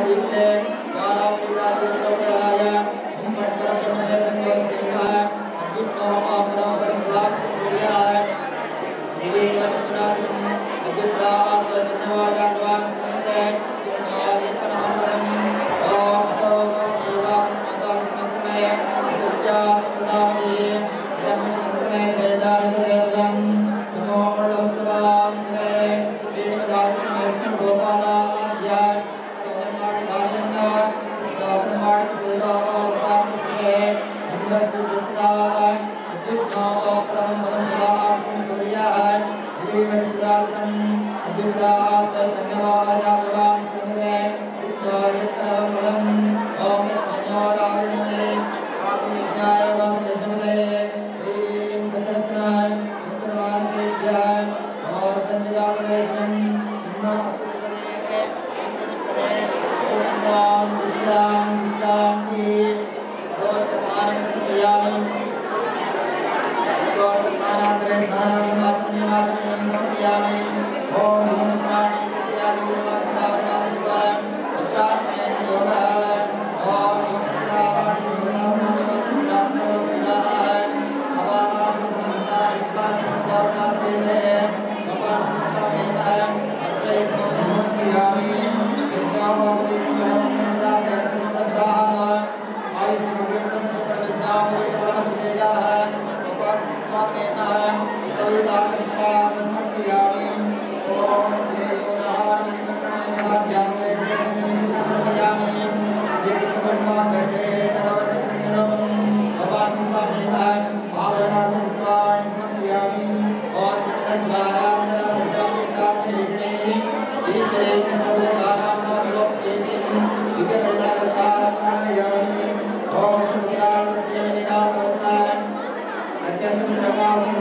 Hadifler. देवरुद्रार्थम् अभिप्रातन्यवाद Татьяна Петрова,